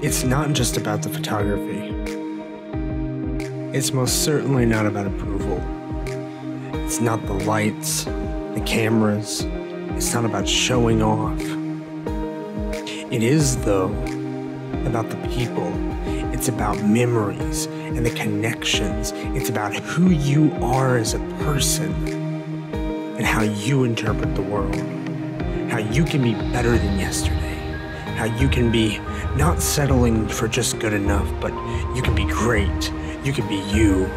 It's not just about the photography. It's most certainly not about approval. It's not the lights, the cameras. It's not about showing off. It is, though, about the people. It's about memories and the connections. It's about who you are as a person and how you interpret the world. How you can be better than yesterday. How you can be not settling for just good enough, but you can be great. You can be you.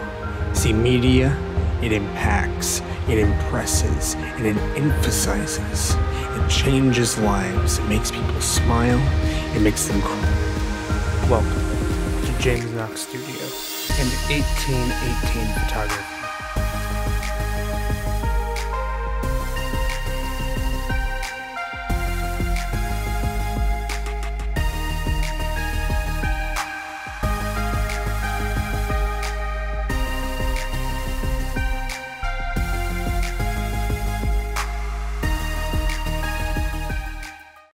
See, media, it impacts, it impresses, and it emphasizes. It changes lives. It makes people smile. It makes them cry. Welcome to James Knox Studio and 1818 Photography.